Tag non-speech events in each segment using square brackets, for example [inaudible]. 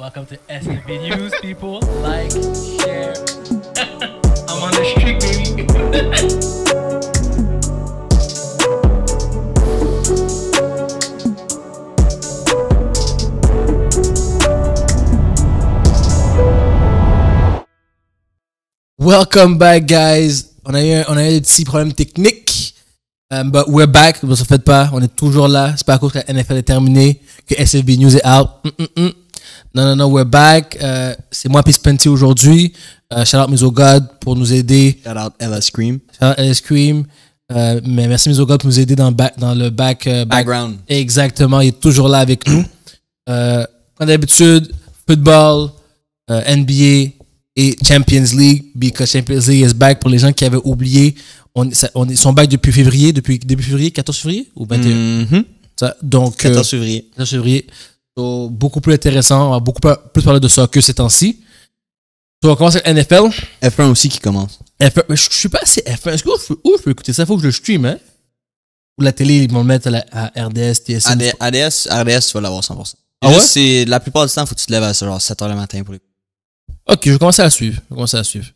Welcome to SNB News, people. Like, share. [laughs] I'm on the street, baby. Welcome back, guys. On a eu, on a eu des petits problèmes techniques. Um, but we're back. Ne vous faites pas. On est toujours là. C'est pas à cause que la NFL est terminée que SFB News est out. Mm, mm, mm. Non, non, non, we're back. Euh, c'est moi, Peace Penty, aujourd'hui. Euh, shout out Miso God pour nous aider. Shout out Ella Scream. Shout out LS Cream. Euh, mais merci Miso God pour nous aider dans le back, dans le back, back- Background. Exactement, il est toujours là avec nous. Comme d'habitude, football, NBA et Champions League, because Champions League is back pour les gens qui avaient oublié. On, ça- on, ils sont back depuis février, depuis début février, 14 février ou 21. Mhm. Ça, donc, euh, 14 février. 14 février. So, beaucoup plus intéressant. On va beaucoup plus parler de soccer ces temps-ci. So, on commence avec NFL. F1 aussi qui commence. F1, mais je, je suis pas assez F1. Est-ce que où je peux écouter ça? Faut que je le stream, hein? Ou la télé, ils vont le mettre à, la, à RDS, TSN. AD- ADS, RDS, tu vas l'avoir 100%. Ah ouais? c'est, la plupart du temps, faut que tu te lèves à genre 7h le matin pour les. Ok, je vais commencer à la suivre. Je vais commencer à la suivre.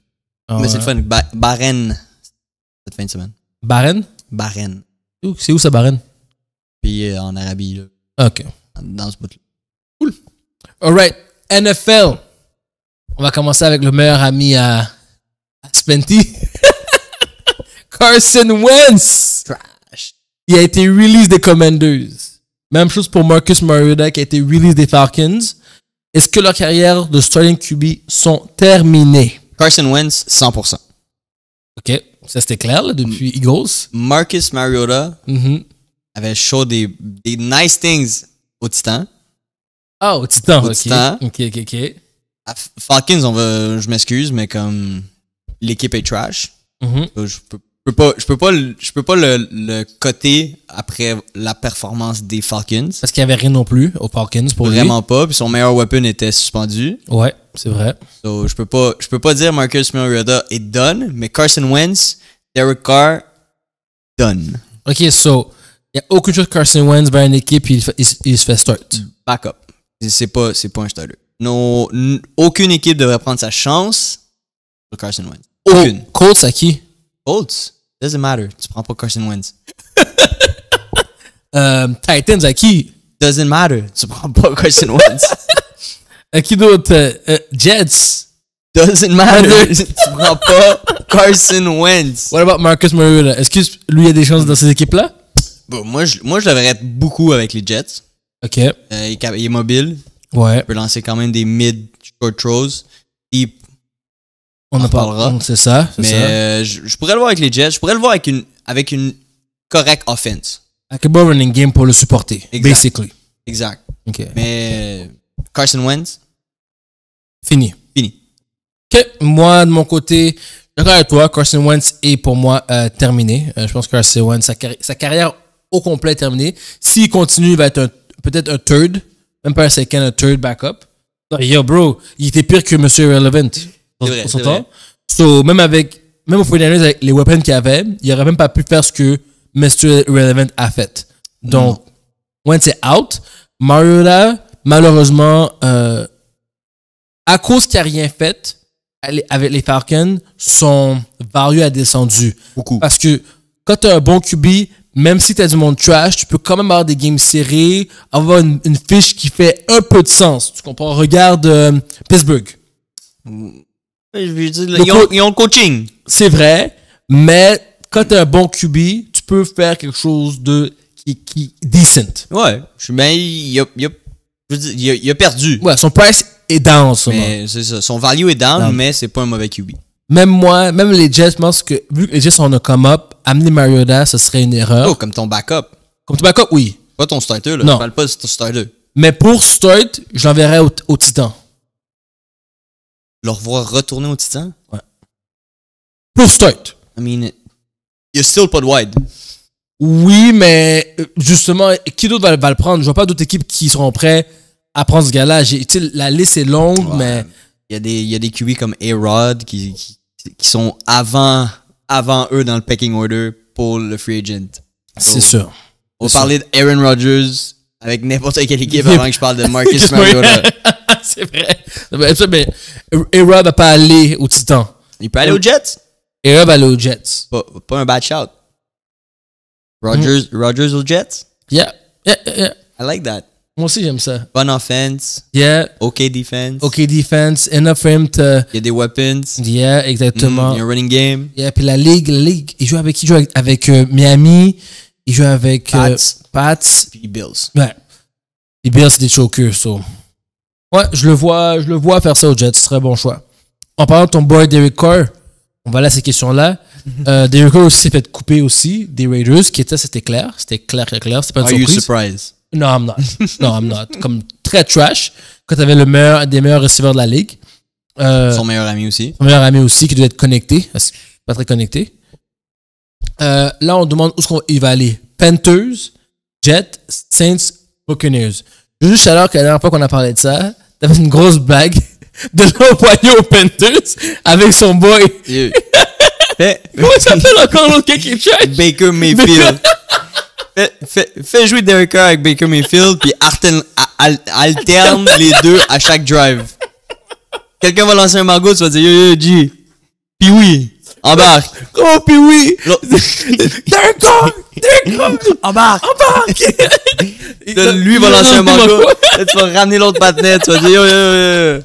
Ah, Mais c'est le ouais. fun. Ba- Bahreïn, cette fin de semaine. Bahreïn? Bahreïn. C'est où ça, Bahreïn? Puis euh, en Arabie, là, Ok. dans ce bout-là. Alright. NFL. On va commencer avec le meilleur ami à, à Spenty. [laughs] Carson Wentz. Trash. Il a été release des Commanders. Même chose pour Marcus Mariota qui a été release des Falcons. Est-ce que leur carrière de starting QB sont terminées? Carson Wentz, 100%. Ok, ça c'était clair là, depuis Eagles. Marcus Mariota Mhm. avait show des, des nice things au Titan. Ah, au Titan. Au. Titan. Ok, ok, ok. À Falcons, on va, je m'excuse, mais comme l'équipe est trash. Mhm. Je peux, je peux pas, je peux pas, le- je peux pas le, le coter après la performance des Falcons. Parce qu'il n'y avait rien non plus aux Falcons pour lui. Vraiment pas. Puis son meilleur weapon était suspendu. Ouais, c'est vrai. So, je peux pas, je peux pas dire Marcus Mariota est done, mais Carson Wentz, Derek Carr, done. Ok, so, il n'y a aucune chose que Carson Wentz va une équipe et il, il se- il se fait start. Backup. C'est pas, c'est pas un starter. No, aucune équipe devrait prendre sa chance sur Carson Wentz. Aucune. Oh, Colts à qui? Colts, doesn't matter. Tu prends pas Carson Wentz. [laughs] Euh, Titans à qui? Doesn't matter. Tu prends pas Carson Wentz. [laughs] À qui d'autre? Euh, euh, Jets. Doesn't matter. [laughs] tu prends pas Carson Wentz. What about Marcus Mariota? Est-ce que lui a des chances dans ces équipes-là? Bon, moi, je, moi, je beaucoup avec les Jets. Ok. Euh, il, est cap- il est mobile. Ouais. Il peut lancer quand même des mid short throws. Deep. On en parlera. C'est ça. Mais ça. euh, je, je pourrais le voir avec les Jets. Je pourrais le voir avec une, avec une correcte offense. Avec un bon running game pour le supporter. Exact. Basically. Exact. Ok. Mais Carson Wentz, Fini. fini. Ok. Moi, de mon côté, d'accord avec toi. Carson Wentz est pour moi euh, terminé. Euh, je pense que Carson Wentz, sa, carri- sa carrière au complet est terminée. S'il continue, il va être un- peut-être un third. Même pas un second, un third backup. Yo, bro, il était pire que Monsieur Irrelevant. On, vrai, on c'est s'entend? vrai. So, même avec, même au 49ers, avec les weapons qu'il avait, il aurait même pas pu faire ce que Mr. Irrelevant a fait. Donc, Wentz est out. Mariota, malheureusement, euh, à cause qu'il n'a rien fait avec les Falcons, son value a descendu. Beaucoup. Parce que quand tu as un bon QB, même si tu as du monde trash, tu peux quand même avoir des games serrés, avoir une, une fiche qui fait un peu de sens. Tu comprends? Regarde euh, Pittsburgh. Je veux dire, Le ils, ont, ils ont le coaching. C'est vrai, mais quand tu as un bon QB, tu peux faire quelque chose de qui, qui decent. Ouais. Bien. Il a, il a, je veux dire, il a, il a perdu. Ouais, son price est down en ce moment. Mais c'est ça. Son value est down, Down. mais c'est pas un mauvais QB. Même moi, même les Jets, je pense que vu que les Jets sont en come up, amener Mariota, ce serait une erreur. Oh, comme ton backup. Comme tu backup, oui. Pas ton starter, là. Non. Je parle pas de ton starter. Mais pour start, je l'enverrais au, au Titan. Le revoir retourner au Titan? Pour start. I mean, il y a still pas de wide. Oui, mais euh, justement, qui d'autre va, va le prendre? Je vois pas d'autres équipes qui seront prêts à prendre ce gars-là. La liste est longue, Ouais. mais Il y a des, il y a des QB comme A-Rod qui, qui, qui sont avant, avant eux dans le pecking order pour le free agent. c'est sûr. On va parler d'Aaron Rodgers avec n'importe quelle équipe avant que je parle de Marcus [laughs] Mariota. [laughs] c'est vrai. Mais, A-Rod va pas aller aux Titans. Il peut aller aux Jets? Va aller aux Jets. Pas, pas un bad shout. Rogers, Rogers aux Jets? Yeah. Yeah, yeah, yeah. I like that. Moi aussi, j'aime ça. Bonne offense. Yeah. OK defense. OK defense. Enough for him to... Il y a des weapons. Yeah, Mm, exactement. il y a un running game. Yeah, puis la ligue, la ligue, il joue avec qui? Il joue avec, avec, euh, Miami. Il joue avec euh, Pats. Pats. Puis Bills. Ouais. Les Bills, c'est des chokers, so. Ouais, je le vois, je le vois faire ça aux Jets. Très bon choix. En parlant de ton boy Derek Carr, on va là ces questions-là. [laughs] Euh, Derek Carr aussi s'est fait couper aussi des Raiders, qui était, c'était clair. C'était clair, clair, clair. C'était pas une Are you surprise. surprised? No, I'm not. No, I'm not. Comme très trash. Quand t'avais le meilleur, des meilleurs receivers de la ligue. Euh, Son meilleur ami aussi. son meilleur ami aussi qui doit être connecté. Pas très connecté? Euh, là, on demande où est-ce qu'il va aller. Panthers, Jets, Saints, Buccaneers. Juste alors que la dernière fois qu'on a parlé de ça, t'avais une grosse blague [laughs] de l'envoyer aux Panthers avec son boy. [laughs] Comment ça s'appelle encore l'autre qui est trash? Baker Mayfield. Fais, fais- fais jouer Derek Carr avec Baker Mayfield, puis arten- a- al- alterne les deux à chaque drive. Quelqu'un va lancer un margot, tu vas dire yo yo G. Puis oui, embarque. Oh, puis oui! [laughs] Derek Carr! Derek Carr! Embarque. Embarque! Là, lui va lancer un margot. Là, tu vas ramener l'autre patinet, tu vas dire yo yo yo.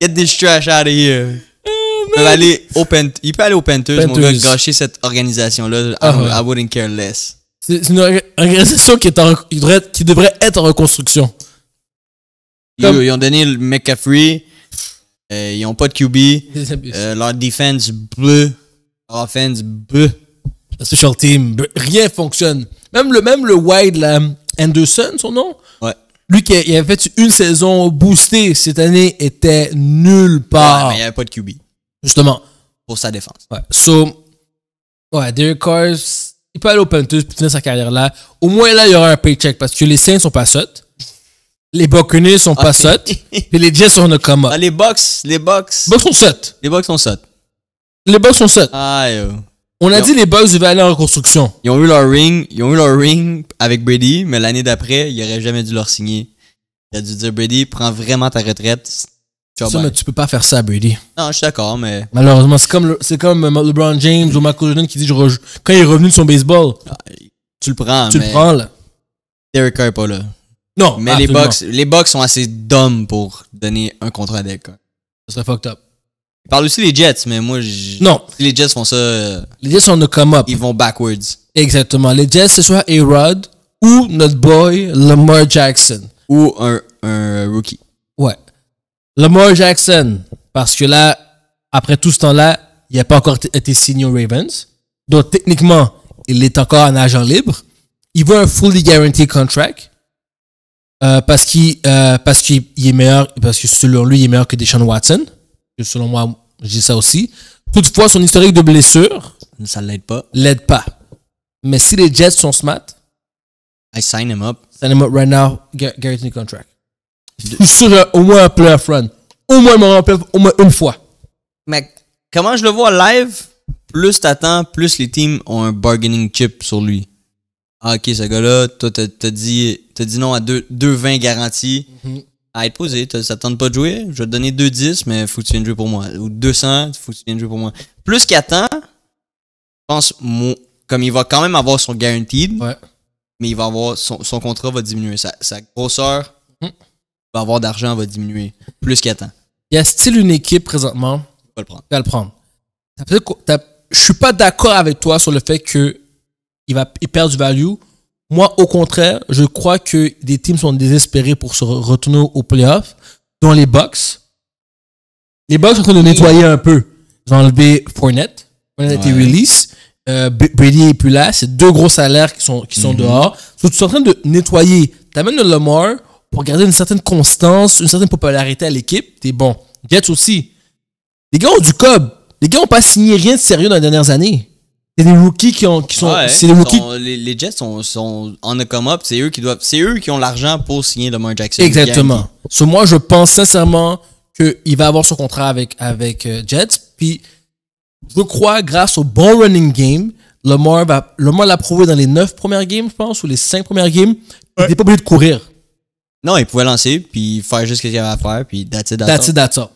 Get this trash out of here. Il peut aller au, Pan- il peut aller au Panthers, mon gars, gâcher cette organisation-là. Ah. I wouldn't care less. C'est une organisation qui, est en, qui, devrait, qui devrait être en reconstruction. Comme- Ils, ont donné le McCaffrey. euh, ils ont pas de QB. Euh, leur defense bleu. Leur offense bleu. La special team, b- rien fonctionne. Même le, même le wide, là, Anderson, son nom, Ouais. lui qui il avait fait une saison boostée cette année, était nulle part. Ouais, mais il n'y avait pas de QB Justement. pour sa défense. Ouais. So, ouais, Derek Carr, il peut aller au Panthers pour finir sa carrière là. Au moins là, il y aura un paycheck parce que les Saints sont pas sottes. Les Buccaneers sont pas Ok. sottes. [laughs] Puis les Jets sont on a come up. Ah, les Bucks, les Bucks. Sont sottes. Les Bucks sont sottes. Les Bucks sont sottes. Ah, yo. On a Yo. dit les Bucks devaient aller en reconstruction. Ils ont eu leur ring, ils ont eu leur ring avec Brady, mais l'année d'après, il aurait jamais dû leur signer. Il a dû dire Brady, prends vraiment ta retraite. Ça, mais tu peux pas faire ça, Brady. Non, je suis d'accord, mais Malheureusement, c'est comme, le- c'est comme euh, LeBron James ou Michael Jordan qui dit je rejoue- quand il est revenu de son baseball, ah, tu le prends. tu mais le prends là. Derek Carr est pas là. Non, Mais les absolument. Bucks, les Bucks sont assez dumb pour donner un contrat à Derek Carr. Ça serait fucked up. Il parle aussi des Jets, mais moi, j- Non, si les Jets font ça, euh, les Jets sont on a come up. ils vont backwards. Exactement. Les Jets, c'est soit A-Rod ou notre boy Lamar Jackson. Ou un, un rookie. Lamar Jackson, parce que là, après tout ce temps-là, il n'a pas encore été signé aux Ravens. Donc, techniquement, il est encore un agent libre. Il veut un fully guaranteed contract. euh, parce qu'il euh, parce qu'il il est meilleur, parce que selon lui, il est meilleur que Deshaun Watson. Que selon moi, je dis ça aussi. Toutefois, son historique de blessure Ça l'aide pas. l'aide pas. Mais si les Jets sont smart, I sign him up. sign him up right now, gu- guaranteed contract. Je euh, au moins un playoff run. Au moins, il m'aura un playoff, au moins une fois. Mais comment je le vois live, plus t'attends, plus les teams ont un bargaining chip sur lui. Ah, ok, ce gars-là, toi, t'as dit, dit non à 2,20 garantis. Mhm. À être posé, t'as- ça te tente pas de jouer, je vais te donner 2,10, mais faut que tu viennes jouer pour moi. Ou 200, faut que tu viennes jouer pour moi. Plus qu'il attend, je pense, comme il va quand même avoir son guaranteed, Ouais. mais il va avoir, son, son contrat va diminuer. Sa, sa grosseur. Va avoir d'argent, va diminuer. Plus qu'il attend. Y a style une équipe présentement? Il va le prendre. qui va le prendre. Je suis pas d'accord avec toi sur le fait que il va il perd du value. Moi, au contraire, je crois que des teams sont désespérés pour se re- retourner au playoff, dont les Bucks. Les Bucks sont en train de nettoyer un peu. Ils ont enlevé Fournette. Fournette a été Ouais. release. Euh, Brady est plus là. C'est deux gros salaires qui sont, qui sont dehors. Donc, tu es en train de nettoyer. T'amènes le Lamar pour garder une certaine constance, une certaine popularité à l'équipe. T'es bon. Jets aussi. Les gars ont du cob. Les gars ont pas signé rien de sérieux dans les dernières années. C'est des rookies qui ont, qui sont, Ouais, c'est des rookies. sont- les, les Jets sont, sont en a come up, c'est eux qui doivent, c'est eux qui ont l'argent pour signer Lamar Jackson. Exactement. So, moi, je pense sincèrement qu'il va avoir son contrat avec, avec euh, Jets. Puis, je crois, grâce au bon running game, Lamar va, Lamar l'a prouvé dans les neuf premières games, je pense, ou les cinq premières games. Il n'est pas obligé de courir. Non, il pouvait lancer, puis faire juste ce qu'il y avait à faire, puis that's it, that's That's it, that's all.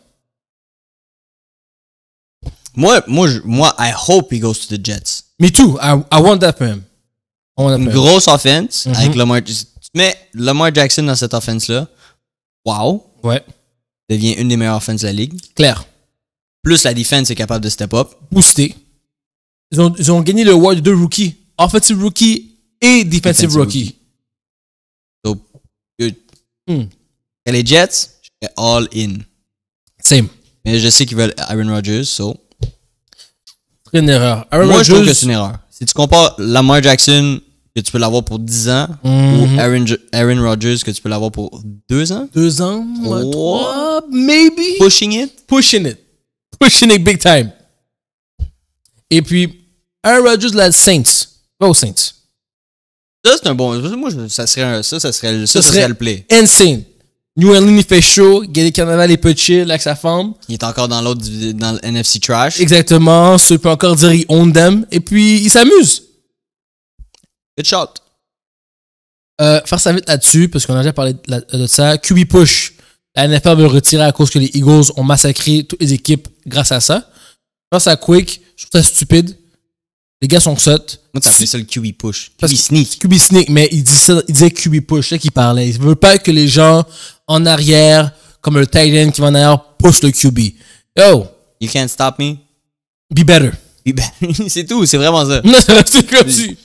Moi, moi, je- moi, I hope he goes to the Jets. Me too. I, I want that for him. I want that Une for him. grosse offense Mhm. avec Lamar. Tu mets Lamar Jackson dans cette offense-là. Wow. Ouais. Devient une des meilleures offenses de la ligue. Clair. Plus la defense est capable de step up. Boosté. Ils ont, ils ont gagné le award de deux rookies. Offensive rookie et defensive, Defensive rookie. Hmm. Et les Jets, je serais all in. Same. Mais je sais qu'ils veulent Aaron Rodgers, so. C'est une erreur. Aaron Moi, je trouve que Rodgers- c'est une erreur. Si tu compares Lamar Jackson, que tu peux l'avoir pour 10 ans, Mhm. ou Aaron, Jo- Aaron Rodgers, que tu peux l'avoir pour 2 ans, Deux ans, Trois? trois, maybe. pushing it, Pushing it. Pushing it big time. Et puis, Aaron Rodgers, la Saints. Va aux Saints. Ça c'est un bon. Moi, ça serait, un- ça, ça serait, ça, ça serait le play. Insane. New Orleans, il fait chaud. Gary Carnaval, il peut chill avec sa femme. Il est encore dans l'autre, dans le NFC Trash. Exactement. Ça peut encore dire il own them. Et puis, il s'amuse. Good shot. Euh, faire ça vite là-dessus, parce qu'on a déjà parlé de, la- de ça. QB push. La NFL veut le retirer à cause que les Eagles ont massacré toutes les équipes grâce à ça. Face à Quick, je trouve ça stupide. Les gars sont sottes. Moi, t'as appelé ça le QB push. QB sneak. QB sneak, mais il, dit ça, il disait QB push, c'est qu'il parlait. Il veut pas que les gens en arrière, comme le tight end qui va en arrière, poussent le QB. Yo, You can't stop me? be better. [laughs] c'est tout, c'est vraiment ça. Non, c'est comme si.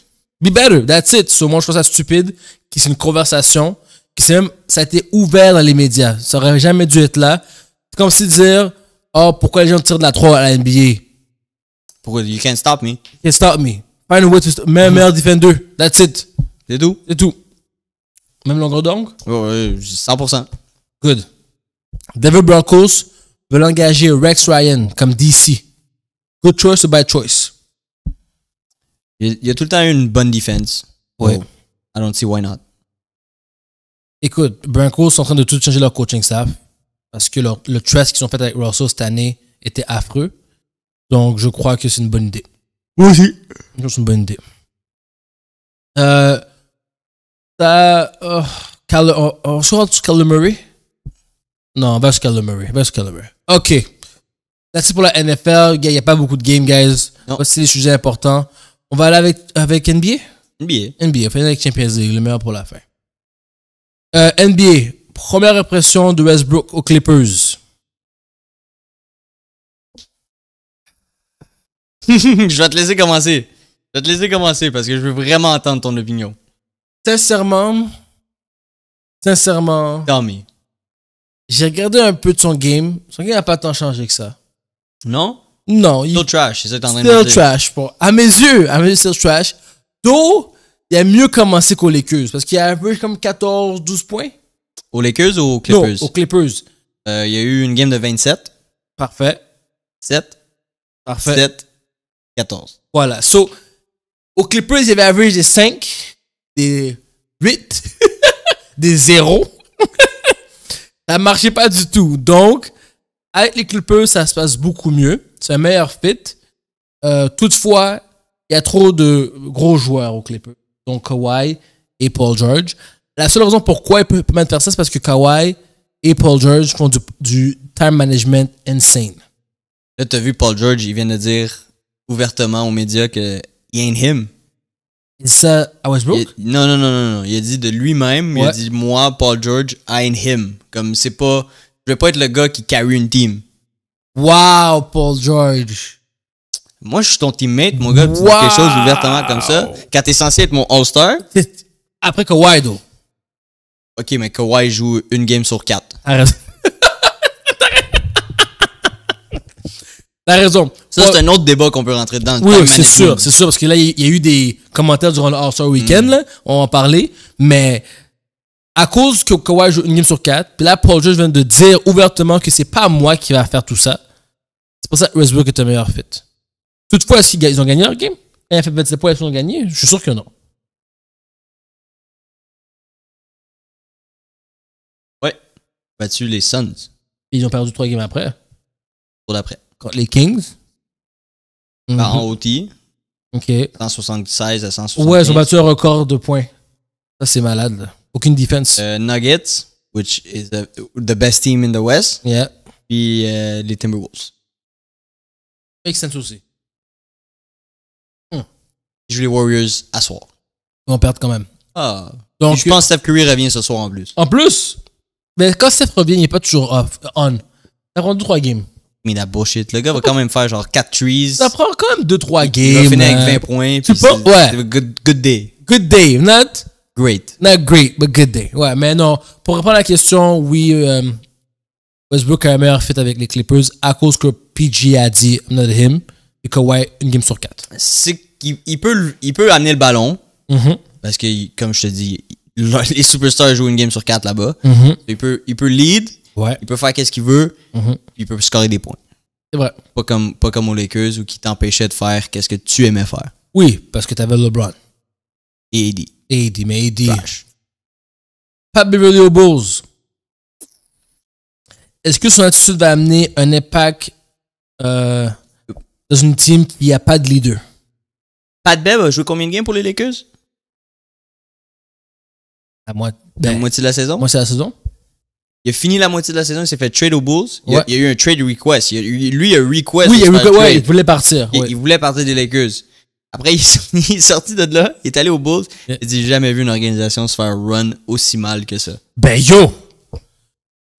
Be better, that's it. So, moi, je trouve ça stupide, que c'est une conversation, que c'est même, ça a été ouvert dans les médias. Ça aurait jamais dû être là. C'est comme si dire, oh, pourquoi les gens tirent de la 3 à la NBA? Pourquoi? You can't stop me? Can't stop me. Find a way to stop. Meilleur, meilleur defender. That's it. C'est tout? C'est tout. Même longueur d'ongle? Ouais, 100%. Good. Denver Broncos veulent engager Rex Ryan comme DC. Good choice or bad choice? Il y a- tout le temps une bonne defense. Ouais. So, I don't see why not. Écoute, Broncos sont en train de tout changer leur coaching staff parce que leur- le trust qu'ils ont fait avec Russell cette année était affreux. Donc, je crois que c'est une bonne idée. Moi aussi. Je trouve que C'est une bonne idée. Euh, t'as, euh, Cal- on, on se rend sur Kyler Murray? Non, on va sur Kyler Murray. on va sur Kyler Murray. OK. Là, c'est pour la NFL. Il n'y a pas beaucoup de games, guys. Non. Voici les sujets importants. On va aller avec, avec NBA? NBA. NBA, on fait avec Champions League, le meilleur pour la fin. Euh, NBA, première impression de Westbrook aux Clippers. [laughs] je vais te laisser commencer. Je vais te laisser commencer parce que je veux vraiment entendre ton opinion. Sincèrement, sincèrement, Tommy. j'ai regardé un peu de son game. Son game n'a pas tant changé que ça. Non? Non, il Still trash, c'est ça que t'es en train de still me dire. trash. Pour, à mes yeux, à mes yeux, still trash. Though, il a mieux commencé qu'aux Lakers parce qu'il a average comme 14, 12 points. Aux Lakers ou aux Clippers? Non, aux Clippers. Euh, il y a eu une game de 27, Parfait. 7, Parfait. 7, 14. Voilà. So, aux Clippers, il y avait average des 5, des 8, [laughs] des 0. [laughs] ça marchait pas du tout. Donc, avec les Clippers, ça se passe beaucoup mieux. C'est un meilleur fit. Euh, toutefois, il y a trop de gros joueurs aux Clippers. Donc, Kawhi et Paul George. La seule raison pourquoi ils peuvent permettre faire ça, c'est parce que Kawhi et Paul George font du, du time management insane. Là, t'as vu Paul George, il vient de dire ouvertement aux médias que he ain't him. Il dit ça à Westbrook? Il- non, non, non, non, non. Il a dit de lui-même, il a dit moi, Paul George, I ain't him. Comme c'est pas. Je vais pas être le gars qui carry une team. Wow, Paul George. Moi, je suis ton teammate, mon gars, tu dis quelque chose ouvertement comme ça. Quand t'es censé être mon All-Star, Après Kawhi, though. ok, mais Kawhi joue une game sur quatre. T'as T'as raison. Ça, c'est un autre débat qu'on peut rentrer dedans. Oui, c'est sûr, c'est sûr, parce que là, il y a eu des commentaires durant le All-Star Weekend, là, on va en parler, mais à cause que Kawhi joue une game sur quatre, puis là, Paul George vient de dire ouvertement que c'est pas moi qui va faire tout ça, c'est pour ça que Westbrook est un meilleur fit. Toutefois, est-ce qu'ils ont gagné leur game? A fait 27 points, qu'ils ont gagné? Je suis sûr que non. Ouais. Battu les Suns Ils ont perdu trois games après. pour d'après. Contre les Kings? Mhm. En OT, OK. 176 à 175. Ouais, ils ont battu un record de points. Ça, c'est malade. là. Aucune défense. Euh, Nuggets, which is the, the best team in the West, Yeah. puis euh, les Timberwolves. Make sense aussi. Je joue les Warriors à soir. Ils vont perdre quand même. Ah. Donc, je pense que Steph Curry revient ce soir en plus. en plus, mais quand Steph revient, il n'est pas toujours off, on. Ça prend 2-3 games. Mais la bullshit. Le gars va quand même faire genre 4 trees. Ça prend quand même 2-3 Il games. va finir avec 20 points. Tu puis penses- c'est- ouais. Good, good day. Good day, not, Great. not great, but good day. Ouais, mais non. Pour répondre à la question, oui, euh, Westbrook a un meilleur fit avec les Clippers à cause que PG a dit I'm not him et Kawhi une game sur 4. C'est qu'il il peut, il peut amener le ballon. Mhm, Parce que, comme je te dis, [laughs] les superstars jouent une game sur 4 là-bas. mhm. Il peut, il peut lead. Ouais, Il peut faire qu'est-ce qu'il veut. Mhm. puis Il peut scorer des points. c'est vrai. Pas comme, pas comme aux Lakers où qui t'empêchait de faire qu'est-ce que tu aimais faire. Oui, parce que t'avais LeBron. Et AD. AD, mais AD. Trash. Pat Beverly aux Bulls. Est-ce que son attitude va amener un impact euh, dans une team qui n'a pas de leader? Pat Bev a joué combien de games pour les Lakers? À moi, La ben, moitié de la saison? moi c'est la saison. Il a fini la moitié de la saison, il s'est fait trade aux Bulls. Il, y a, Ouais. il a eu un trade request. Il a lui, il a request. Oui, il, a- ouais, il voulait partir. Il, ouais. il voulait partir des Lakers. Après, [laughs] il, est- il sorti de là, il est allé aux Bulls. Yeah. Il dit J'ai jamais vu une organisation se faire run aussi mal que ça. Ben yo!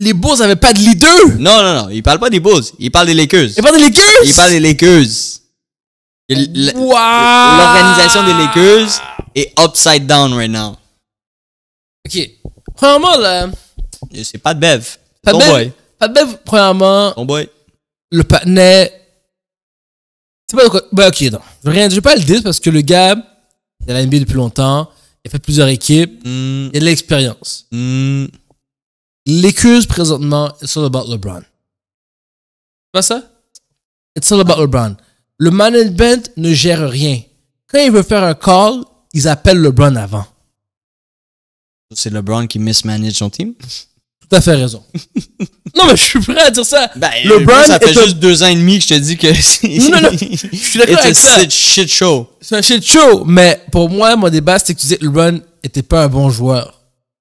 Les Bulls n'avaient pas de leader! Non, non, non, il parle pas des Bulls, il parle des Lakers. Et pas des Lakers! Il parle des Lakers. Il-! L'organisation des Lakers est upside down right now. Ok. Premièrement, là, C'est pas de Bev. Pat Ton Bev- boy. Pat Bev, premièrement, Ton boy. le patinet. C'est pas de quoi. Ben, ok, non. Je vais rien, je vais pas le dire parce que le gars, il a la NBA depuis longtemps. Il a fait plusieurs équipes. Hmm, Il a de l'expérience. Les Lakers, présentement, it's all about LeBron. C'est pas ça? It's all about LeBron. Le management ne gère rien. Quand il veut faire un call, ils appellent LeBron avant. C'est LeBron qui mismanage son team? Tout à fait raison. [laughs] non, mais je suis prêt à dire ça. Ben, LeBron ça fait un- juste deux ans et demi que je te dis que c'est. Non, non, je suis d'accord [laughs] avec ça. shit- shit show. C'est un shit show. Mais pour moi, mon débat, c'était que tu disais que LeBron était pas un bon joueur.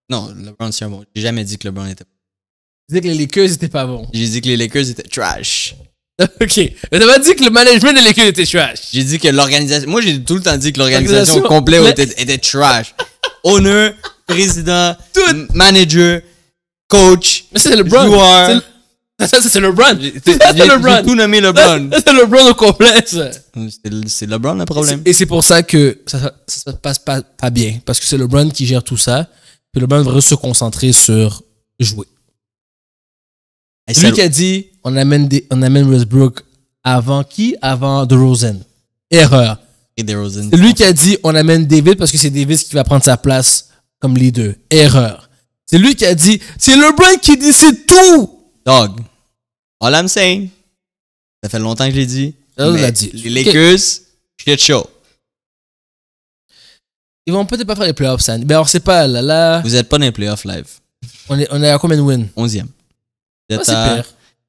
Non, LeBron, c'est un bon. J'ai jamais dit que LeBron était. Tu disais que les Lakers étaient pas bons. J'ai dit que les Lakers étaient trash. [laughs] ok. Mais t'as pas dit que le management des Lakers était trash. J'ai dit que l'organisation. Moi, j'ai tout le temps dit que l'organisation complète le- était, était trash. Owner, président, Tout. manager, coach, Mais c'est LeBron. joueur. Le- Ça, c'est LeBron. [laughs] C'est LeBron. tout nommé LeBron. C'est LeBron au complet, ça. C'est le- C'est LeBron le problème. Et c'est pour ça que ça, se passe pas, pas bien. Parce que c'est LeBron qui gère tout ça. Puis LeBron devrait se concentrer sur jouer. C'est lui qui a dit on amène, des, on amène Westbrook avant qui? Avant DeRozan. Erreur. et DeRozan. C'est lui qui a dit on amène David parce que c'est Davis qui va prendre sa place comme leader. Erreur. C'est lui qui a dit c'est LeBron qui décide tout. Dog. All I'm saying. Ça fait longtemps que je l'ai dit. Ça, mais dit. Les. Lakers, shit show. Ils vont peut-être pas faire les playoffs, ça. Ben, on sait pas, là. là Vous êtes pas dans les playoffs live. on, est, on est à combien de wins? 11e. Vous Ah, êtes c'est à- pire.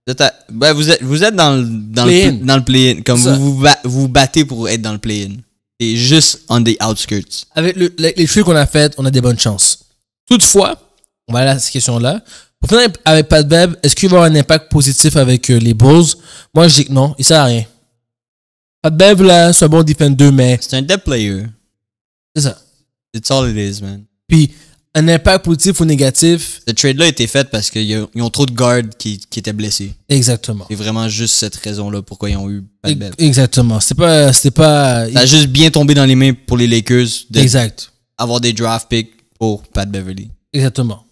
vous êtes à- ben, vous êtes, vous êtes dans le, dans Play-in. le, dans le play-in. Comme Ça. vous vous, ba- vous battez pour être dans le play-in. Et juste on the outskirts. Avec le- les, les qu'on a fait, on a des bonnes chances. Toutefois, on va aller à cette question-là. Pour finir avec Pat Bev, est-ce qu'il va avoir un impact positif avec euh, les Bulls? Moi, je dis que non, il sert à rien. Pat Bev, là, c'est un bon defender, mais C'est un dead player. c'est ça. It's all it is, man. Puis, un impact positif ou négatif, Ce trade-là a été fait parce qu'ils ont, trop de guards qui, qui étaient blessés. exactement. C'est vraiment juste cette raison-là pourquoi ils ont eu Pat Bev. Exactement. C'est pas. C'était pas. Ça a juste bien tombé dans les mains pour les Lakers Exact. d'avoir des draft picks pour Pat Beverly. Exactement.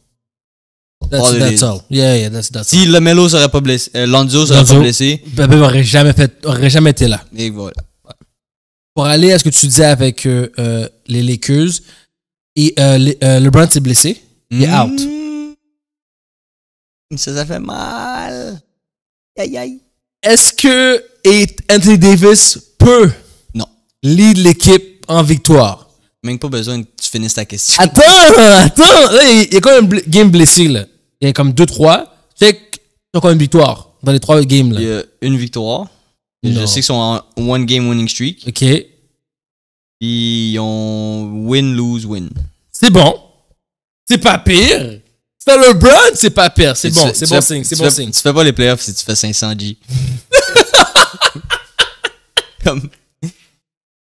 That's, All that's all. Yeah, yeah, that's, that's all. Si Lamelo serait pas blessé, euh, Lonzo serait Lonzo. pas blessé, Bev aurait jamais, fait, aurait jamais été là. et voilà. Pour aller à ce que tu disais avec euh, euh, les Lakers, et euh, les- LeBron s'est blessé. Il est out. Mm. Ça, ça fait mal. Aïe, aïe. Est-ce que et Anthony Davis peut Non. lead l'équipe en victoire? Même pas besoin que tu finisses ta question. Attends, attends! Là, il y a quand même game blessé, là. Il y a comme 2-3. Fait que ils ont quand même une victoire dans les trois games, là. Il y a une victoire. Je Non. sais qu'ils sont en one game winning streak. OK. Ils ont win, lose, win. C'est bon. C'est pas pire. Sans LeBron, c'est pas pire. C'est bon, c'est bon signe, c'est bon signe. Tu fais pas les playoffs si tu fais 500 G. [laughs] Comme,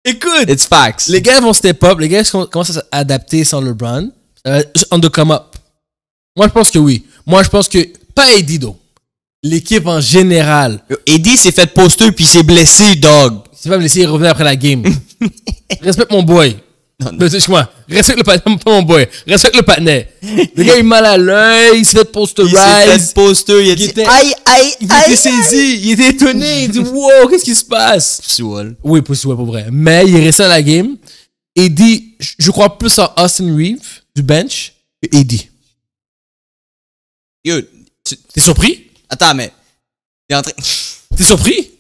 Écoute, it's facts. les gars vont step up, les gars com- commencent à s'adapter sans LeBron. On the come up. Moi, je pense que oui. Moi, je pense que, pas Eddie, though. L'équipe en général. Eddie s'est fait poster puis il s'est blessé, dog. C'est pas me laisser revenir après la game. [laughs] Respecte mon boy. Non, non. Excuse-moi. Respecte le patinet, [laughs] pas mon boy. Respecte le patinet. Le gars, il est mal à l'œil, il s'est fait Il s'est posterize. fait poster, il a Il était- aïe, aïe, Il aïe. était saisi, il était étonné, il dit wow, qu'est-ce qui se passe? Sewell. Oui, pour ouais, pour vrai. Mais il est resté à la game je- je crois plus en Austin Reeves du bench que Eddie. Yo, tu- T'es surpris? attends, mais. T'es en train. [laughs] T'es surpris?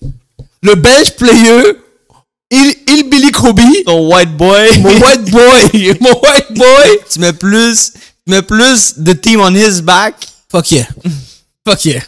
Le bench player, il, il Billy Kobe, Ton white boy. mon white boy, [laughs] mon white boy. [laughs] tu mets plus. Tu mets plus de team on his back. Fuck yeah. Fuck yeah.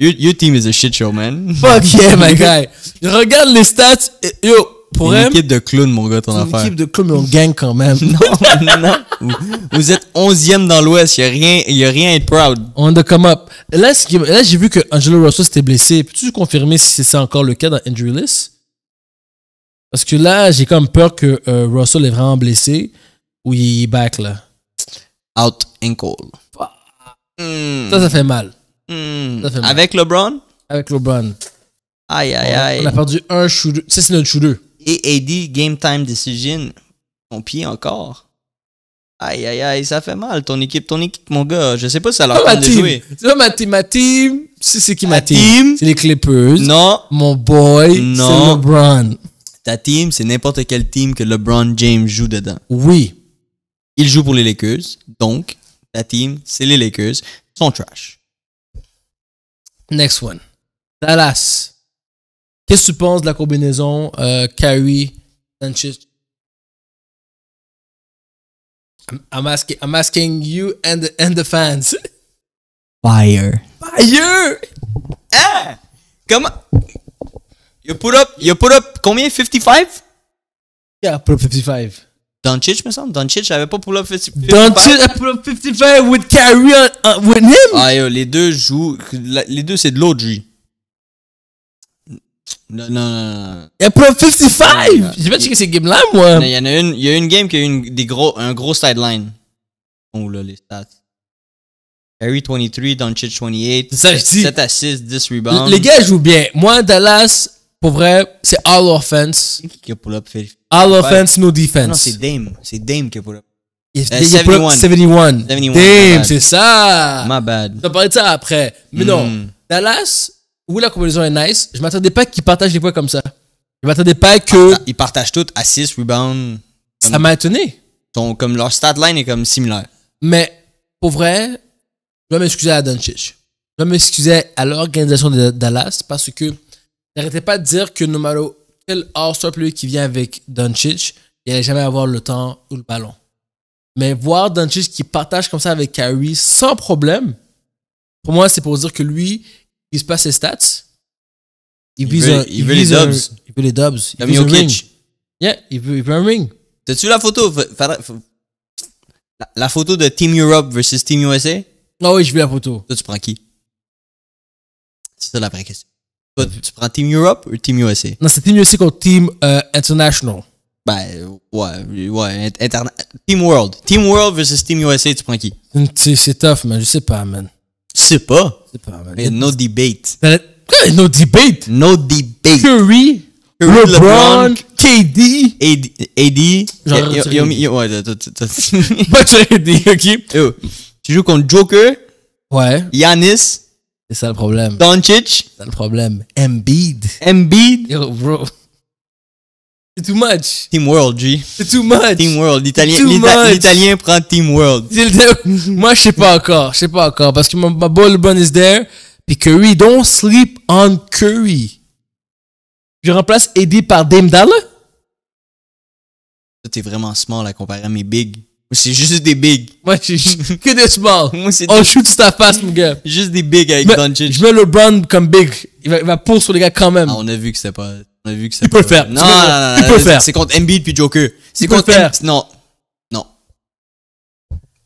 Your, your team is a shit show, man. Fuck yeah, my guy. Je regarde les stats. et- Yo, pour Une elle, équipe de clowns, mon gars, ton c'est une affaire. équipe de club, mais on gagne quand même. non, [laughs] non. Vous, vous êtes 11e dans l'Ouest. Il n'y a, rien- y a rien à être proud. On a come up. Là, ce qui- là, j'ai vu que Angelo Russell s'était blessé. Peux-tu confirmer si c'est encore le cas dans Injury List? Parce que là, j'ai comme peur que euh, Russell est vraiment blessé ou il est back là. Out ankle. Hmm. Ça, ça fait mal. Hmm. ça fait mal. Avec LeBron? Avec LeBron. Aïe, aïe, aïe. On a perdu un shooter. Ça, c'est notre shooter. Et AD, game time decision. Ton pied encore. Aïe, aïe, aïe, ça fait mal. Ton équipe, ton équipe, mon gars. Je sais pas si ça leur ma tente de team. jouer. C'est pas ma team. Ma team, c'est c'est qui ma Ta team? team? C'est les Clippers. Non. Mon boy, c'est Non. LeBron. Ta team, c'est n'importe quel team que LeBron James joue dedans. Oui. Il joue pour les Lakers. Donc, ta team, c'est les Lakers. Ils sont trash. Next one. Dallas. Qu'est-ce que tu penses de la combinaison euh, Kyrie, Sanchez? I'm, I'm asking, I'm asking you and the, and the fans. Fire. Fire! Ah! Comment? You put up, you put up combien? 55? Yeah, put up 55. Doncic, me semble. Doncic avait pas pull up 55. Don't you I put up 55 with Kyrie on, on- with him? Ah, yo, les deux jouent. Les deux, c'est de l'autre, Non, non, non, non. I put up 55! Yeah. J'ai pas checké ces games-là, moi. Il y en a une, il y a une game qui a eu une, des gros, un gros sideline. Oh là, les stats. Harry 23, Doncic 28. C'est ça, je dis. 7 assists, 10 rebounds. Les gars jouent bien. Moi, Dallas, pour vrai, c'est all offense. Qui qui a pull up 50? All offense, no defense. Non, c'est Dame. C'est Dame qui a pull up. Il, il- il up 71. 71. 71, my Damn, bad. c'est ça. My bad. On va parler de ça après. Mais non, Mm. Dallas, oui, la combinaison est nice. Je m'attendais pas qu'ils partagent les points comme ça. Je m'attendais pas que Ils partagent tout assists, rebounds. ça m'a étonné. Sont comme leur stat line est comme similaire. Mais pour vrai, je dois m'excuser à Doncic. Je dois m'excuser à l'organisation de Dallas parce que n'arrêtez pas de dire que no matter quel All-Star player qui vient avec Doncic, il allait jamais avoir le temps ou le ballon. Mais voir Doncic qui partage comme ça avec Kyrie sans problème, pour moi, c'est pour dire que lui, il vise pas ses stats. Il veut- un- il veut les un- dubs. Il veut les dubs. Il vise un ring. Yeah, il veut, il veut un ring. T'as-tu la photo? La, la photo de Team Europe versus Team USA? Ah oui, je veux la photo. Toi, tu prends qui? C'est ça la vraie question. Toi, tu prends Team Europe ou Team USA? Non, c'est Team USA contre Team euh, International. Ben, ouais, ouais, interna- Team World. Team World versus Team USA, tu prends qui? C'est tough, man. Je sais pas, man. Je sais pas. Sais pas, man. Il y a no debate. No debate. No debate. Curry, Curry, LeBron, LeBron, KD. AD, AD AD. tu joues contre Joker, Ouais, Giannis, c'est ça le problème. Doncic, C'est ça le problème. Embiid. Embiid, Yo, bro. C'est too much. Team World, G. C'est too much. Team World. L'italien, l'italien prend Team World. [laughs] Moi, je sais pas encore. Je sais pas encore. Parce que mon ma boy LeBron is there. Puis Curry, don't sleep on Curry. Je remplace AD par Dame? Toi, t'es vraiment small à comparer à mes bigs. Moi, c'est juste des bigs. Moi, j'ai [laughs] que des small. [laughs] Moi, c'est On des- shoot sur ta face, mon gars. juste des bigs avec Doncic. Je mets LeBron comme big. Il va, il va pour sur les gars quand même. Ah, on a vu que c'était pas. On a vu que c'était Il peut pas- le faire. Non, Tu peux non, le- non, il peut le c'est- faire. C'est contre Embiid puis Joker. C'est Il peut contre le faire. Non. Non.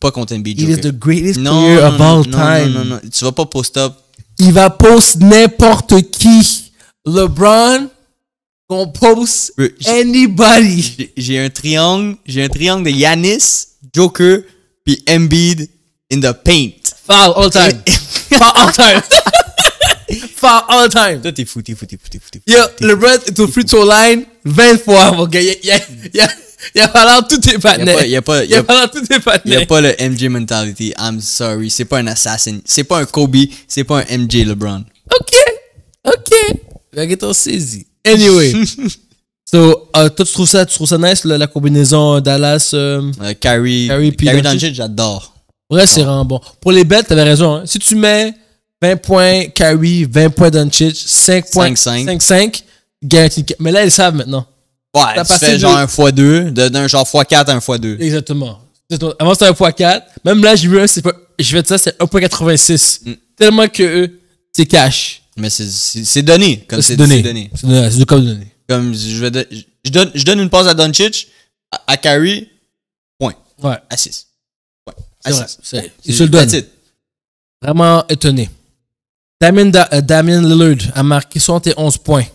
pas contre Embiid. He is Joker. the greatest non, player non, of non, all non, time. Non, non, non. Tu vas pas post-up. Il va post n'importe qui. LeBron, qu'on post Euh, anybody. J'ai- J'ai un triangle, j'ai un triangle de Yanis, Joker, puis Embiid in the paint. Foul all time. [laughs] Foul all time. Foul all time. Toi, t'es fou, t'es fou, t'es fou, t'es fou, t'es fou. Yo, LeBron est au free throw line 20 fois, mon gars. Il y a, il y a, il y a pas tous tes Y a partenaires. pas, y a pas, Il y a, pas tous tes y a partenaires. pas le MJ mentality. I'm sorry. C'est pas un assassin. C'est pas un Kobe. C'est pas un MJ LeBron. Ok. Ok. La guitare saisie. Anyway. [laughs] so, euh, toi, tu trouves ça, tu trouves ça nice, la, la combinaison Dallas, euh, Euh, Kyrie Doncic. Doncic, j'adore. Ouais, c'est vraiment bon. Pour les bêtes, t'avais raison. Hein. Si tu mets 20 points Kyrie, 20 points Doncic, 5 points 5-5. 5-5, garantie. de- Mais là, ils savent maintenant. Ouais, T'as tu fais genre un x2, de- d'un genre x4 à un x2. Exactement. Exactement. Avant, c'était 1.4. Même là, j'ai vu un, c'est pas, je vais dire ça, c'est 1.86. Mm. Tellement que eux, c'est cash. Mais c'est- donné. Comme C'est donné. c'est donné. C'est donné. Comme donné. Comme je, vais je, donne, je donne une passe à Doncic, à, à Kyrie, point. Ouais. À 6. Point. C'est À vrai. 6. C'est- le donne. Vraiment étonné. Damien, Da- euh, Damien Lillard a marqué 71 points.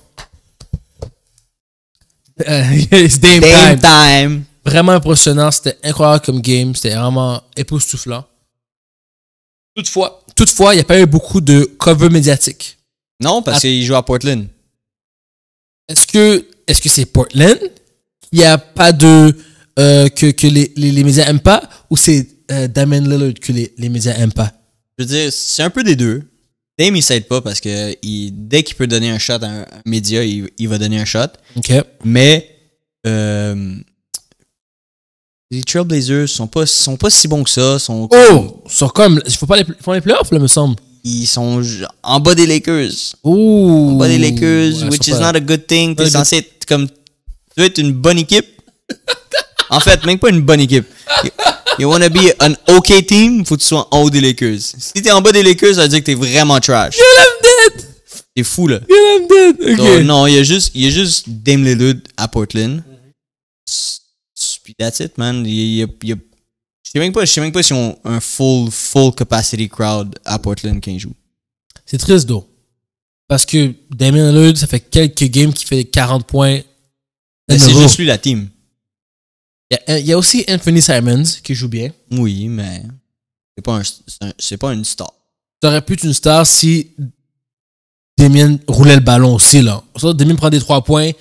Euh, [laughs] it's Dame Dame time. time. Vraiment impressionnant. C'était incroyable comme game. C'était vraiment époustouflant. Toutefois, toutefois, il n'y a pas eu beaucoup de cover médiatique. Non, parce qu'il joue à Portland. Est-ce que est-ce que c'est Portland Il n'y a pas de euh, que, que les, les, les médias aiment pas ou c'est euh, Damien Lillard que les, les médias aiment pas? Je veux dire, c'est un peu des deux. Dame, il s'aide pas parce que il, dès qu'il peut donner un shot à un, un média, il, il va donner un shot. Ok. Mais euh, les Trailblazers sont pas, sont pas si bons que ça. Sont, Oh, sont comme il faut pas les ils font les playoffs là me semble. Ils sont en bas des Lakers. Ouh. En bas des Lakers, Ouais, which is pas- not a good thing. T'es censé être comme. Tu veux être une bonne équipe? en fait, même pas une bonne équipe. [laughs] You, wanna be an okay team, faut que tu sois en haut des Lakers. Si t'es en bas des Lakers, ça veut dire que t'es vraiment trash. Girl, I'm dead. T'es fou, là. Girl, I'm dead. Ok. Non, il y a juste, il y a juste Dame Lillard à Portland. Puis that's it, man. Il y a, il y a- je sais même pas, je sais même pas si on un full, full capacity crowd à Portland quand ils jouent. C'est triste d'eau. Parce que Damien Lillard, ça fait quelques games qu'il fait 40 points. A c'est juste lui la team. Il y, a, il y a aussi Anthony Simons qui joue bien. Oui, mais c'est pas un, c'est un- pas une star. T'aurais pu être une star si Damien roulait le ballon aussi, là. Ça, Damien prend des 3 points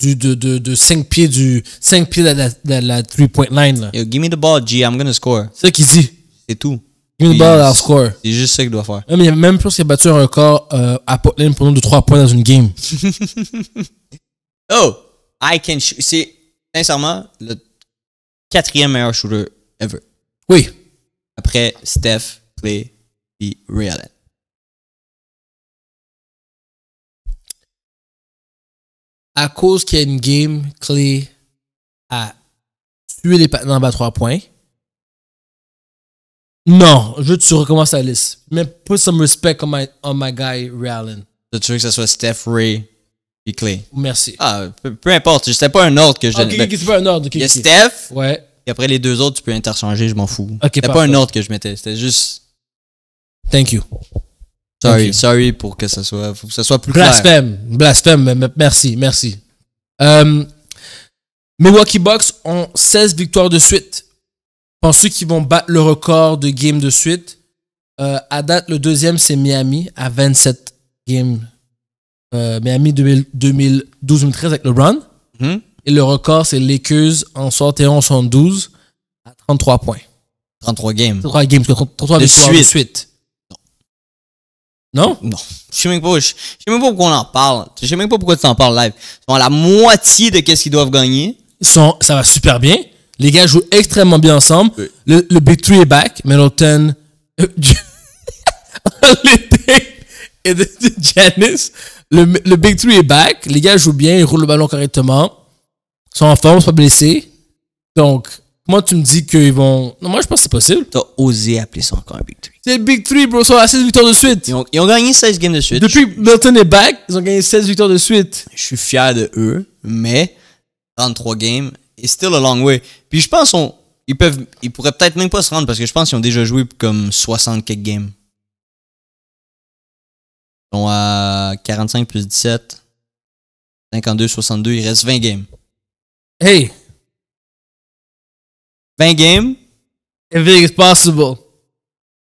du, de, de, de 5 pieds du 5 pieds de la, de la 3-point line. Yo, give me the ball, G, I'm gonna score. C'est ça qu'il dit. C'est tout. Give me the ball, I'll score. C'est juste ça qu'il doit faire. Même, il y a même plus qu'il a battu un record euh, à Portland pour nombre de 3 points dans une game. [laughs] Oh! I can shoot. C'est, sincèrement, le quatrième meilleur shooter ever. Oui. Après Steph, Clay, et Ray Allen. à cause qu'il y a une game clé à tuer les bas à 3 points. Non, je veux que tu recommences la liste. Mais put some respect on my, on my guy, Ray Allen. Tu veux que ce soit Steph, Ray Clay? Merci. Ah, peu, peu importe. C'était pas un ordre que je Ok, donnais. ok, c'est pas un ordre. ok, Il y a ok. Steph, Ouais. et après les deux autres, tu peux interchanger, je m'en fous. Ok, C'était pas parfait. un ordre que je mettais. C'était juste. Thank you. Sorry, sorry pour que ça soit, faut que ça soit plus clair. Blasphème. Blasphème. mais- mais Merci, merci. Euh, Milwaukee Bucks ont 16 victoires de suite. Penses-tu qu'ils vont battre le record de games de suite? Euh, à date, le deuxième, c'est Miami à 27 games. Euh, Miami 2012-2013 avec LeBron. Hmm? Et le record, c'est Lakers en 71-72 à 33 points. 33 games. 33 games, 33 De victoires de suite. suite. Non? Non? Je sais même pas, je, sais même pas pourquoi on en parle. Je sais même pas pourquoi tu en parles live. Ils sont à la moitié de qu'est-ce qu'ils doivent gagner. Ils sont, ça va super bien. Les gars jouent extrêmement bien ensemble. Oui. Le, le Big Three est back. Middleton, euh, [laughs] et de, de Giannis. Le, le Big Three est back. Les gars jouent bien. Ils roulent le ballon correctement. Ils sont en forme, ils sont pas blessés. Donc, moi, tu me dis qu'ils vont. Non, moi, je pense que c'est possible. T'as osé appeler ça encore un Big Three. C'est le Big Three, bro. Ils sont à 16 victoires de suite. Ils ont, ils ont gagné 16 games de suite. Depuis que Middleton est back, ils ont gagné 16 victoires de suite. Je suis fier de eux, mais 33 games, it's still a long way. Puis je pense qu'on Ils peuvent, ils pourraient peut-être même pas se rendre parce que je pense qu'ils ont déjà joué comme 60 quelques games. Sont à 45 plus 17. 52, 62. Il reste 20 games. Hey, 20 games? everything is possible.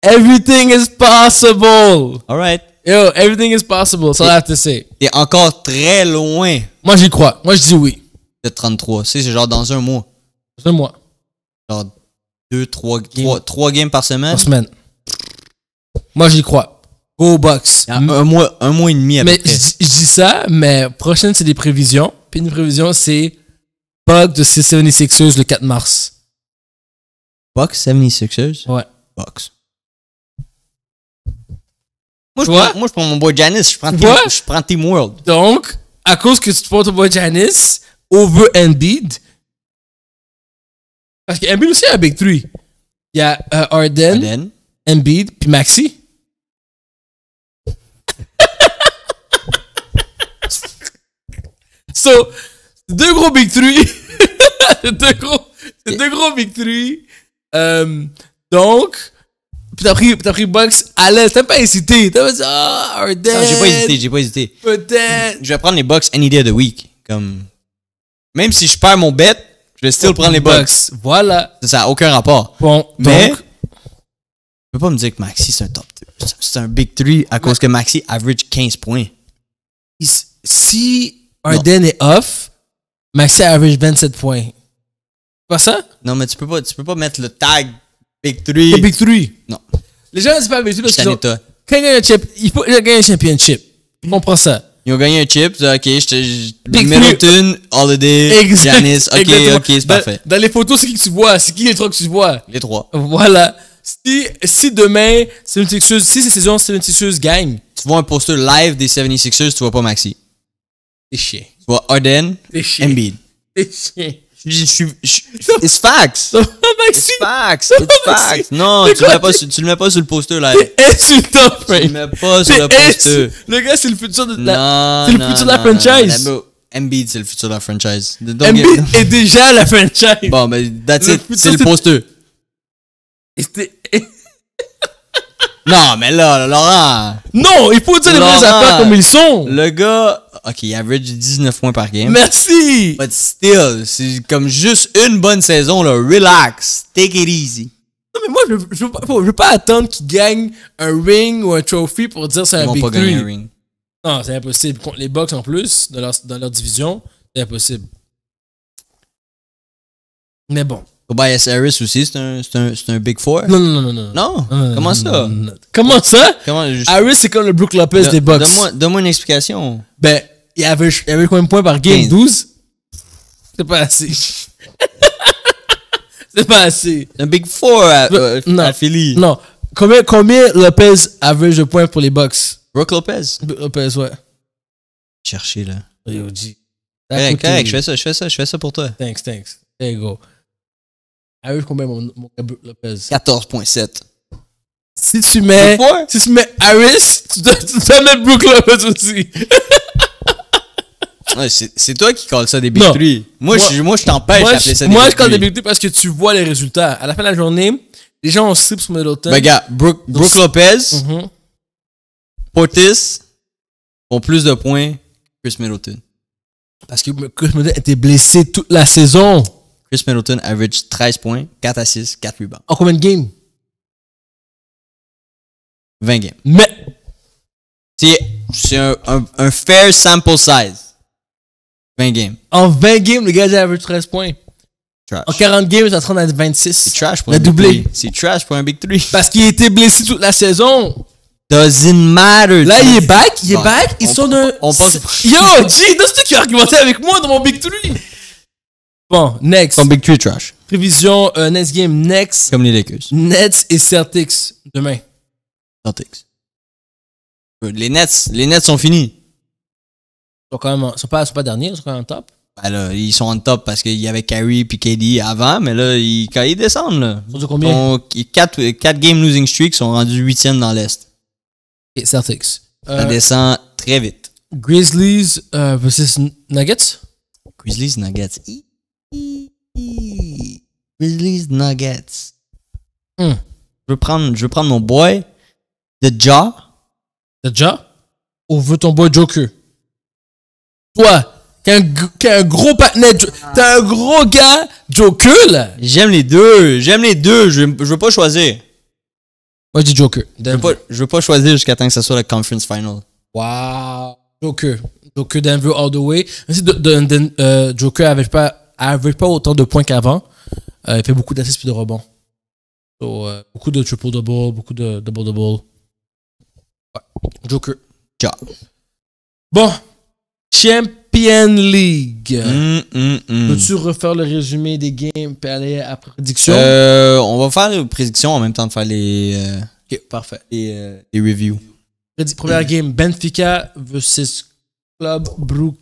Everything is possible. Alright. Yo, everything is possible. All I have to say. T'es encore très loin Moi, j'y crois. Moi, je dis oui. de 33. Tu sais, c'est genre dans un mois. C'est moi. Genre 2, 3, 3, 3 games par semaine. En semaine. Moi, j'y crois. Go Bucks. Un mois, un mois et demi à Mais je dis- ça, mais prochaine, c'est des prévisions. Puis une prévision, c'est Bug de 76ers le 4 mars. Bucks 76ers. Ouais. Bucks. Moi, je prends, moi, je prends mon boy Janice. Je prends, team, je prends Team World. Donc, à cause que tu prends ton boy Janice over Embiid, parce que Embiid aussi a un Big 3. Il y a euh, Harden, Harden. Embiid, puis Maxi. So, c'est deux gros Big 3. [laughs] c'est deux gros, c'est deux gros Big 3. Euh, donc, puis t'as pris, t'as pris Bucks à l'aise. T'as pas hésité. T'as pas dit, ah, Harden. Non, j'ai pas hésité, j'ai pas hésité. Peut-être. Je vais prendre les Bucks any day of the week. Comme, même si je perds mon bet, je vais still prendre les Bucks. Voilà. Ça n'a aucun rapport. Bon, Mais, donc, tu peux pas me dire que Maxi c'est un top 2. C'est un big 3 à cause que Maxi average 15 points. si Harden est off, Maxi average 27 points. Pas ça? Non, mais tu peux pas, tu peux pas mettre le tag big 3. Le Big 3. Non. Les gens ne sont pas habitués parce qu'ils ont- quand il gagne un chip, il faut il a gagné un championship. Je comprends ça. Ils ont gagné un chip, ok, je te. Big Middleton, Holiday, Giannis, ok, exactement. ok, c'est parfait. Dans les photos, c'est qui que tu vois? C'est qui les trois que tu vois? Les trois. Voilà. Si, si demain, 76ers, si cette saison 76ers gagne, Tu vois un poster live des 76ers, tu vois pas Maxi. C'est chien. Tu vois chien. Embiid. C'est chien. Je je- It's facts. It's facts. It's facts. Non, tu le, mets pas sur, tu le mets pas sur le poster live. c'est insultant, Tu Frank. le mets pas sur le poster. Le gars, c'est le futur de la. C'est le futur de la franchise. Embiid, c'est le futur de la franchise. Embiid est [laughs] déjà la franchise. Bon, mais that's it. C'est le poster. Non, mais là, Laurent, Non, il faut dire les vraies affaires comme ils sont. le gars, ok, il average 19 points par game. Merci. But still, c'est comme juste une bonne saison, là. Relax. Take it easy. Non, mais moi, je, je, veux pas, je veux pas attendre qu'ils gagnent un ring ou un trophy pour dire c'est un big pas gagner un ring. Non, c'est impossible. Contre les Bucks en plus, dans leur, dans leur division, c'est impossible. Mais bon. Tobias Harris aussi, c'est un, un, c'est un Big Four? Non, non, non, non. non. Comment ça? non, non, non. Comment ça? Comment je- Harris, c'est comme le Brook Lopez des Bucks. Donne-moi donne-moi une explication. Ben, il avait, il avait combien de points par game? 15. 12? C'est pas assez. [laughs] c'est pas assez. Un Big Four à, euh, non. à Philly. Non. Combien, combien Lopez average de points pour les Bucks? Brook Lopez. Brook Lopez, ouais. Chercher, là. Yo, G. Correct, correct, je fais ça, je fais ça, je fais ça pour toi. Thanks, thanks. There you go. Average combien mon, mon gars Brook Lopez? 14.7. Si tu mets, si tu mets Harris, tu dois, tu dois mettre Brook Lopez aussi. [laughs] Ouais, c'est toi qui calls ça des. Three. Moi, Moi- je, moi, je t'empêche d'appeler ça des moi, je parle des parce que tu vois les résultats. À la fin de la journée, les gens ont slip sur Middleton. Ben, gars, Brook, Brook Lopez, Mhm. Portis ont plus de points que Chris Middleton. Parce que Chris Middleton était blessé toute la saison. Chris Middleton average 13 points, 4 assists, 4 rebounds. En combien de games? 20 games. Mais, C'est c'est un, un, un fair sample size. 20 games. en 20 games, le gars a average 13 points. Trash. En 40 games, il est en train d'être C'est 26. trash pour Il a un Big doublé. C'est trash pour un Big 3. Parce qu'il était blessé toute la saison. Doesn't matter. Là, il est back, il est back. Ils on- sont de. on pense- [laughs] Yo, G, c'est toi qui as argumenté avec moi dans mon Big 3. Bon, next. Ton Big 3 trash. Prévision, euh, next game, next. Comme les Lakers. Nets et Celtics demain. Celtics. Les Nets, les Nets sont finis. Ils sont quand même, sont pas, sont pas derniers, ils sont quand même en top. Ben là, ils sont en top parce qu'il y avait Kyrie puis KD avant, mais là, ils, quand ils descendent, là. Ils sont combien? Donc, 4, game losing streak sont rendus 8e dans l'Est. Et Celtics. Ça Euh, descend très vite. Grizzlies euh, versus Nuggets? Grizzlies, Nuggets. Grizzlies Nuggets. Hmm. Je veux prendre, je veux prendre mon boy, The Jaw. T'as déjà? Ou veut ton boy Joker? Toi, qui a un, g- qui a un gros patinet, Jo- t'as un gros gars Joker, là? J'aime les deux, j'aime les deux, je, je veux pas choisir. Moi, je dis Joker. Je veux pas, je veux pas choisir jusqu'à temps que ce soit la conference final. Wow. Joker. Joker Denver all the way. Même si de, de- de- euh, Joker avait pas, avait pas autant de points qu'avant, euh, il fait beaucoup d'assists et de rebonds. So, euh, beaucoup de triple-double, beaucoup de double-double. Ouais. Joker. Jaw. Bon. Champion League. Hum, hum, hum. Peux-tu refaire le résumé des games et aller à prédiction? Euh, on va faire les prédictions en même temps de faire les, euh, Ok, parfait. les, euh, les reviews. Première game, Benfica versus Club. Rouge.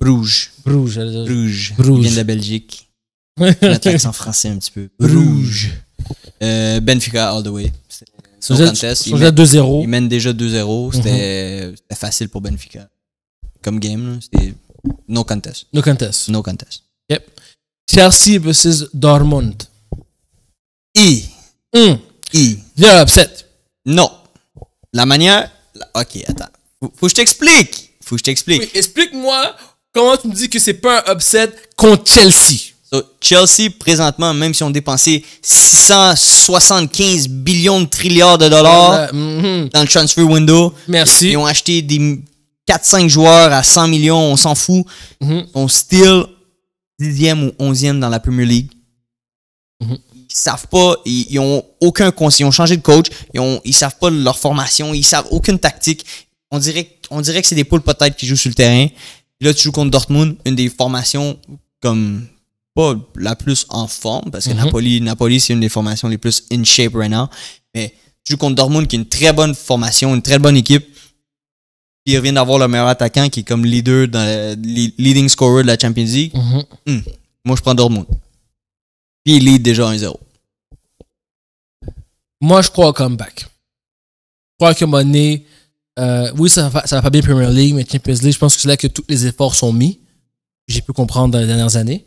Bruges. Rouge. Bruges. Il vient de la Belgique. [laughs] Notre accent français un petit peu. Bruges. Euh, Benfica all the way. Ils sont contest. déjà- Ils sont déjà mènent- 2-0. Ils mènent déjà 2-0. Mhm. C'était c'était facile pour Benfica. Comme game, c'était no contest. No contest. No contest. Chelsea versus Dortmund. I. Hum. I. Viens, upset. Non. La manière. Ok, attends. Faut, faut que je t'explique. Faut que je t'explique. Oui, explique-moi comment tu me dis que c'est pas un upset contre Chelsea. So, Chelsea, présentement, même si on dépensé 675 billions de trilliards de dollars mhm. dans le transfer window, Merci. ils ont acheté des 4-5 joueurs à 100 millions, on s'en fout. Mhm. Ils sont still 10e ou 11e dans la Premier League. Mhm. Ils savent pas, ils, ils ont aucun conseil, ils ont changé de coach, ils, ont, ils savent pas leur formation, ils savent aucune tactique. On dirait, on dirait que c'est des poules peut-être qui jouent sur le terrain. Là, tu joues contre Dortmund, une des formations comme pas la plus en forme, parce que Mhm. Napoli, Napoli c'est une des formations les plus in shape right now. Mais tu joues contre Dortmund qui est une très bonne formation, une très bonne équipe. Puis ils reviennent d'avoir le meilleur attaquant qui est comme leader dans le, le- leading scorer de la Champions League. Mhm. Moi, je prends Dortmund. Puis il lead déjà 1-0. Moi, je crois au comeback. Je crois moment donné, euh, oui, ça va, ça va pas bien Premier League, mais Champions League, je pense que c'est là que tous les efforts sont mis. J'ai pu comprendre dans les dernières années.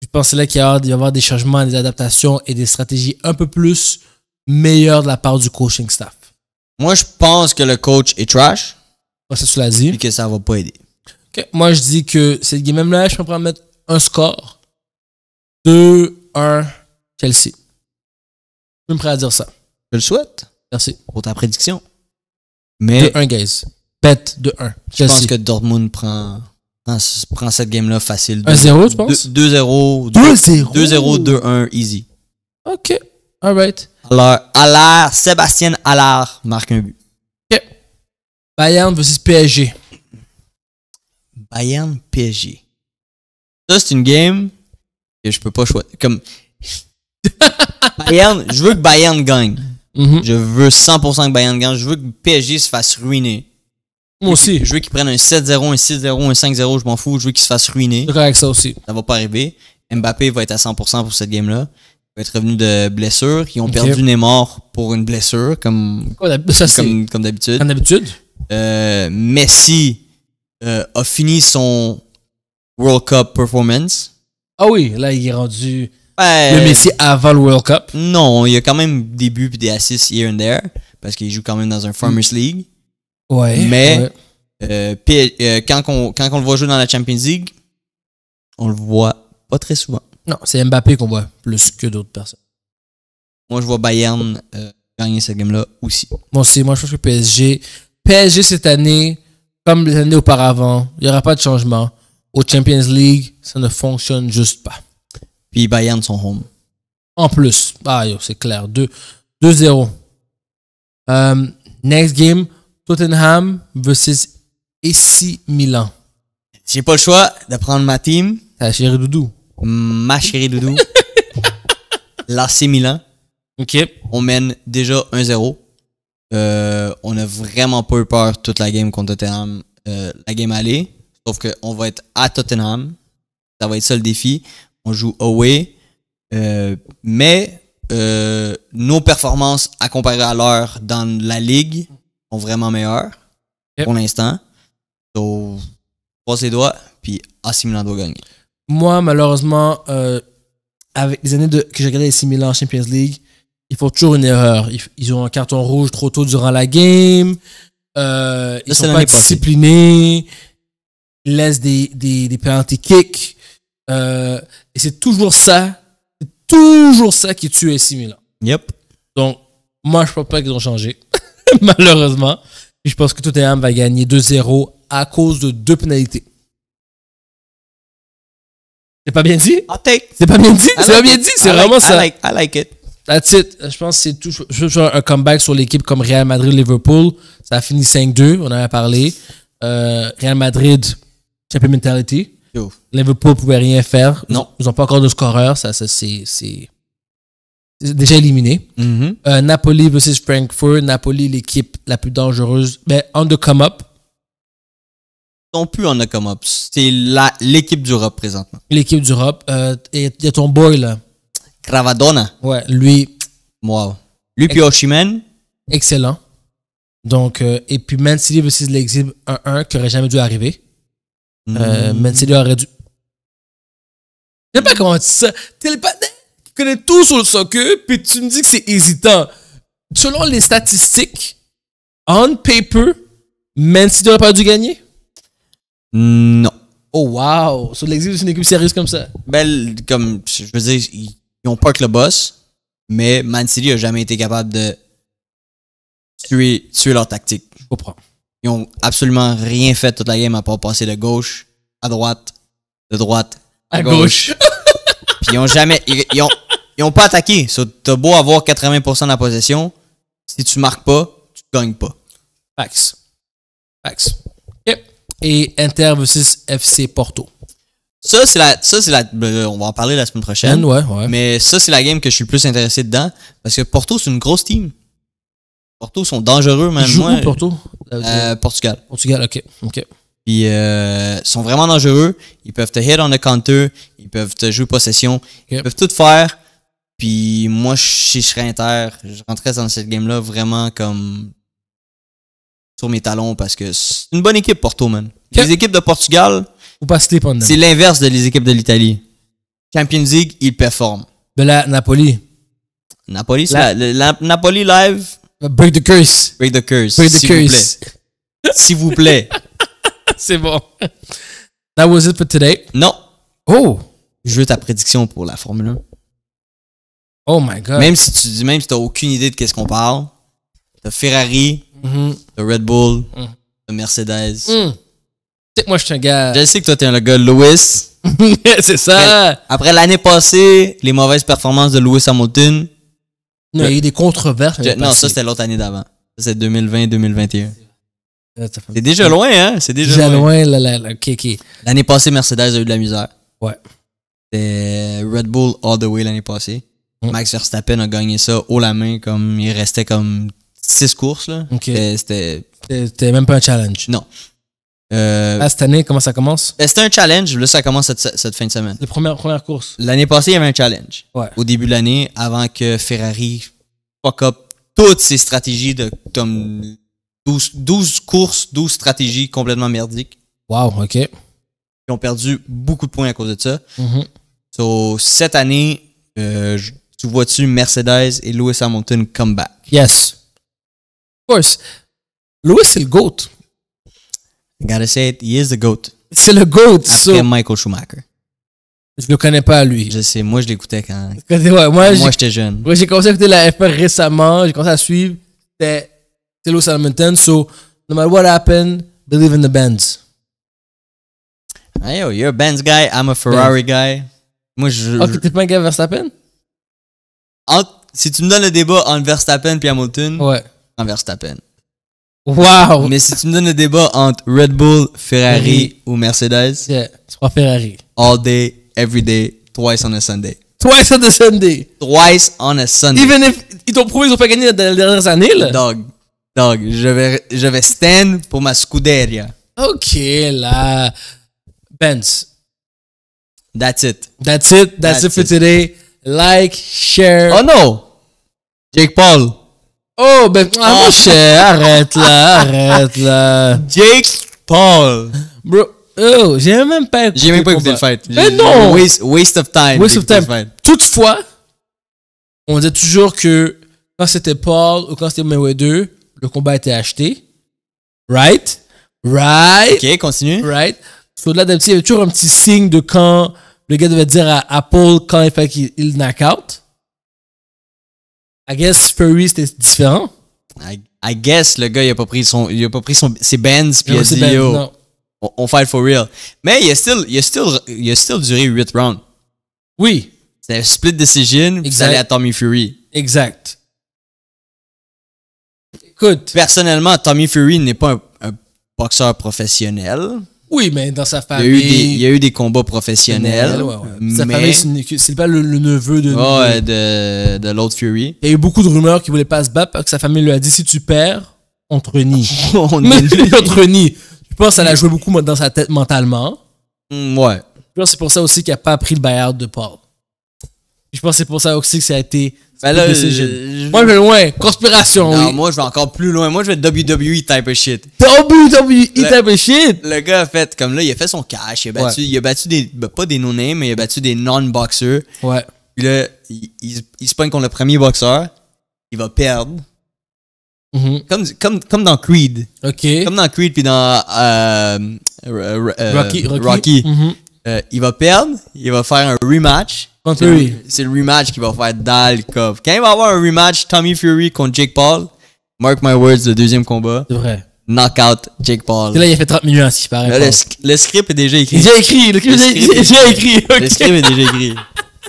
Je pense que c'est là qu'il va y avoir des changements, des adaptations et des stratégies un peu plus meilleures de la part du coaching staff. Moi, je pense que le coach est trash Moi, ça, tu l'as dit. et que ça va pas aider. Ok. Moi, je dis que cette game-là, je peux prendre mettre un score. 2-1 Chelsea. Je suis même prêt à dire ça. Je le souhaite Merci. pour ta prédiction. Mais 2-1, guys. Bet 2-1. je pense que Dortmund prend, prend, prend cette game-là facile. 1-0, tu penses? 2-0. 2-0. 2-0, 2-1, easy. Ok. Alright. Alors, Allard, Sébastien Allard marque un but. Bayern versus PSG. Bayern PSG. Ça, c'est une game que je peux pas choisir. Comme. [laughs] Bayern, je veux que Bayern gagne. Mhm. Je veux 100% que Bayern gagne. Je veux que PSG se fasse ruiner. Moi aussi. Je veux qu'ils prennent un 7-0, un 6-0, un 5-0, je m'en fous. Je veux qu'ils se fassent ruiner. D'accord avec ça aussi. Ça va pas arriver. Mbappé va être à 100% pour cette game-là. Il va être revenu de blessure. Ils ont Ok. perdu Neymar pour une blessure, comme, comme d'habitude. comme d'habitude. Euh, Messi euh, a fini son World Cup performance. Ah oui, là, il est rendu le Messi avant le World Cup. Non, il y a quand même des buts et des assists here and there. Parce qu'il joue quand même dans un Farmers League. Ouais. Mais- ouais. Euh, quand, on, quand on le voit jouer dans la Champions League, on le voit pas très souvent. Non, c'est Mbappé qu'on voit plus que d'autres personnes. Moi, je vois Bayern euh, gagner cette game-là aussi. Moi aussi, moi, je pense que PSG, PSG cette année, comme les années auparavant, il n'y aura pas de changement. Au Champions League, ça ne fonctionne juste pas. Puis Bayern sont home. En plus, ah yo, c'est clair. 2 2-0. Euh, next game, Tottenham versus AC Milan. J'ai pas le choix de prendre ma team, C'est la chérie Doudou. ma chérie doudou, [laughs] l'AC Milan. OK. On mène déjà 1-0. Euh, on a vraiment pas eu peur toute la game contre Tottenham. Euh, la game aller. Sauf qu'on va être à Tottenham. Ça va être ça le défi. On joue away. Euh, mais nos performances à comparer à l'heure dans la ligue sont vraiment meilleures Yep. pour l'instant. Donc, croise les doigts, puis AC Milan doit gagner. Moi, malheureusement, avec les années de, que j'ai regardé les 6 Milan en Champions League, ils font toujours une erreur. Ils, ils ont un carton rouge trop tôt durant la game. Euh, ils c'est sont pas disciplinés. Ils laissent des, des, des penalty kicks. Euh, et c'est toujours ça. C'est toujours ça qui tue les 6 Milan. Yep. Donc, moi, je pense pas qu'ils ont changé. [laughs] Malheureusement. Puis je pense que Tottenham va gagner 2-0 à cause de deux pénalités. C'est pas bien dit? Take. C'est pas bien dit? C'est pas bien it. dit? C'est vraiment I ça. like, I like it. That's it. Je pense que c'est tout. Je veux un comeback sur l'équipe comme Real Madrid-Liverpool. Ça a fini 5-2. On en a parlé. Euh, Real Madrid, champion mentality. Yo. Liverpool pouvait rien faire. Ils Non. Ils n'ont pas encore de scoreur. Ça, ça c'est, déjà éliminé. Mhm. Euh, Napoli versus Frankfurt. Napoli, l'équipe la plus dangereuse. Mais on the come up. Ils sont plus en a come up. C'est l'équipe d'Europe présentement. L'équipe d'Europe. Euh, et il y a ton boy, là. Cravadona. Ouais, lui, Wow. Lui puis Oshimen. excellent. Donc, euh, et puis Man City versus Leipzig 1-1 qui aurait jamais dû arriver. Euh, Mhm. Man City aurait dû. Je sais pas comment tu dis ça. T'es le patin qui connaît tout sur le soccer, puis tu me dis que c'est hésitant. Selon les statistiques, on paper, Man City aurait pas dû gagner? Non. Oh wow! Sur l'exil, c'est une équipe sérieuse comme ça. Ben, comme, je veux dire, ils, ont que le boss, mais Man City a jamais été capable de tuer, tuer leur tactique. Je comprends. Ils ont absolument rien fait toute la game à part passer de gauche à droite, de droite à, À gauche. gauche. [laughs] Puis ils ont jamais, ils, ils ont, ils ont pas attaqué. So, t'as beau avoir 80% de la possession, si tu marques pas, tu gagnes pas. Fax. Fax. Ok. Et Inter versus FC Porto. Ça, c'est la, ça, c'est la, ben, on va en parler la semaine prochaine. ouais, ouais. Mais ça, c'est la game que je suis le plus intéressé dedans. Parce que Porto, c'est une grosse team. Porto sont dangereux, Ils même jouent moi. où, Porto? Euh, Portugal. Portugal, ok. ok. Puis, euh, sont vraiment dangereux. Ils peuvent te hit on the counter. Ils peuvent te jouer possession. Ils peuvent tout faire. Puis, moi, si je serais inter, je rentrais dans cette game-là vraiment comme sur mes talons parce que c'est une bonne équipe, Porto, man. Les équipes de Portugal, Ou pas sleep on them. c'est l'inverse de les équipes de l'Italie. Champions League, ils performent. De la Napoli. Napoli, La- la- le- la- Napoli live, Break the curse. break the curse. Break the s'il vous curse. plaît. [laughs] S'il vous plaît. [laughs] C'est bon. That was it for today. Non. Oh! Je veux ta prédiction pour la Formule 1. Oh my god. Même si tu dis, même si t'as aucune idée de qu'est-ce qu'on parle, t'as Ferrari, Mhm. t'as Red Bull, t'as Mercedes. Mm. Moi, je suis un gars. Je sais que toi, t'es un gars Lewis. [laughs] c'est ça. Après l'année passée, les mauvaises performances de Lewis Hamilton. Non, il y a eu des controverses. Je- non, ça, c'était l'autre année d'avant. Ça, c'est 2020-2021. Euh, ça fait- C'est déjà loin, hein? C'est déjà, Déjà loin. loin, là, là, là. Ok, ok. L'année passée, Mercedes a eu de la misère. Ouais. C'était Red Bull all the way l'année passée. Mm. Max Verstappen a gagné ça haut la main comme il restait comme six courses là. Ok. C'était- C'était C'était c'était même pas un challenge. non. Euh, Là, cette année, comment ça commence? ben, c'était un challenge. Là, ça commence cette, cette fin de semaine. Les premières, premières courses. L'année passée, il y avait un challenge. Ouais. Au début de l'année, avant que Ferrari fuck up toutes ses stratégies de comme 12, 12 courses, 12 stratégies complètement merdiques. Wow, ok. Ils ont perdu beaucoup de points à cause de ça. Mhm. So, cette année, euh, je- tu vois-tu Mercedes et Lewis Hamilton come back? Yes. Of course. Lewis, c'est le GOAT. I gotta say it, he is the GOAT. C'est le GOAT. Après so- Michael Schumacher. je le connais pas, lui. Je sais, moi je l'écoutais quand, Ouais, moi, moi j'étais jeune. Ouais, j'ai commencé à écouter la F1 récemment. J'ai commencé à suivre. C'était Lewis Hamilton. So, no matter what happened, believe in the Benz. Hey yo, you're a Benz guy, I'm a Ferrari guy. Moi je. Ok, t'es pas un gars Verstappen? entre- si tu me donnes le débat entre Verstappen et Hamilton, Ouais. en Verstappen. Wow! Mais si tu me donnes le débat entre Red Bull, Ferrari Ferrari. ou Mercedes, Yeah, tu prends Ferrari. all day, every day, twice on a Sunday. Twice on the Sunday. Twice on a Sunday. Even if ils t'ont prouvé qu'ils ont pas gagné dans les dernières années, là. Dog. Dog. Je vais, je vais stand pour ma Scuderia. Ok, là. Benz. That's it. That's it. That's, That's it for it. today. Like, share. Oh no! Jake Paul. Oh, ben, ah, Oh. mon cher, arrête là, arrête là. Jake Paul. Bro, Oh, j'ai même pas écouté J'ai même pas écouté le fight. Mais J'ai- non! Waste, waste of time. Waste of time. Toutefois, on disait toujours que quand c'était Paul ou quand c'était Mayweather, le combat était acheté. Right? Right? Ok, continue. Right? So là, d'habitude, il y avait toujours un petit signe de quand le gars devait dire à, à Paul quand il fait qu'il il knock out. I guess Fury, c'était différent. I, I guess le gars, il a pas pris, son, il a pas pris son, ses bands, puis il a dit, yo, non. on, on fight for real. Mais il a still, il a still, il a still duré 8 rounds. Oui, C'était un split decision, puis Exact. ça allait à Tommy Fury. exact. Écoute, Personnellement, Tommy Fury n'est pas un, un boxeur professionnel. Oui, mais dans sa Il y, a famille. eu des, il y a eu des combats professionnels. Ouais, ouais. Sa Mais, famille, c'est pas le, le neveu de. Ouais, de, de l'autre Fury. Il y a eu beaucoup de rumeurs qu'il voulait pas se battre parce que sa famille lui a dit si tu perds, on te renie. [laughs] [laughs] On te renie. Je pense que ça l'a joué beaucoup dans sa tête mentalement. Mm, ouais. Je pense que c'est pour ça aussi qu'il a pas pris le buyout de Paul. Je pense que c'est pour ça aussi que ça a été. Ben là, je- Moi, je vais loin. Conspiration, Non, oui. moi, je vais encore plus loin. Moi, je vais WWE type of shit. WWE type of shit? Le gars a fait, comme là, il a fait son cash. Il a battu, il a battu des, ben, pas des no-names, mais il a battu des non-boxers. Ouais. Puis là, il, il, il se pogne contre le premier boxeur. Il va perdre. Mhm. Comme, comme, comme dans Creed. Ok. Comme dans Creed, puis dans euh, euh, euh, Rocky. Rocky? Rocky. Mhm. Euh, il va perdre. Il va faire un rematch. Contre C'est le- Fury. C'est le rematch qu'il va faire dans le coffre. Quand il va avoir un rematch Tommy Fury contre Jake Paul, mark my words, le deuxième combat, C'est vrai. knockout Jake Paul. Et là, il a fait 30 millions assis, pareil. Là, le, sc- le script est déjà écrit. A écrit. Le script Le est script est- déjà écrit. Le script est déjà écrit.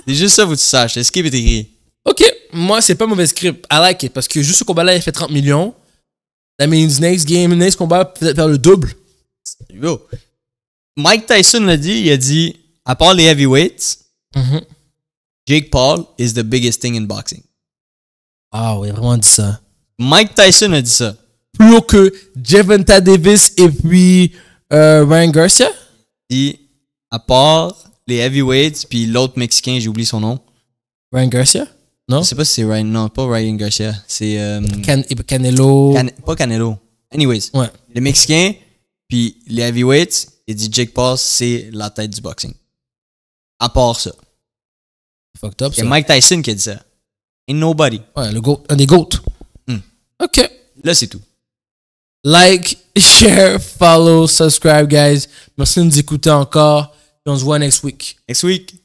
C'est juste ça, que tu saches. Le script est écrit. Ok, moi, c'est pas un mauvais script. I like it. Parce que juste ce combat-là, il a fait 30 millions. That means next game, next combat, peut-être faire le double. Yo. Mike Tyson l'a dit, il a dit, à part les heavyweights, Mhm. Jake Paul is the biggest thing in boxing. Ah, oui, vraiment dit ça. Mike Tyson a dit ça. Plus haut que Javonta Davis et puis euh, Ryan Garcia? Il dit, à part les heavyweights, puis l'autre Mexicain, j'ai oublié son nom. Ryan Garcia? Non? Je sais pas si c'est Ryan, non, pas Ryan Garcia. C'est, euh, Can Canelo. Can- pas Canelo. Anyways, Ouais. les Mexicains, puis les heavyweights, il dit Jake Paul, c'est la tête du boxing. À part ça. Fucked up, C'est. Mike Tyson qui a dit ça. Ain't nobody. Ouais, le goat, un des GOAT. Hmm. Ok. Là, c'est tout. Like, [laughs] share, follow, subscribe, guys. Merci de nous écouter encore. Et on se voit next week. Next week.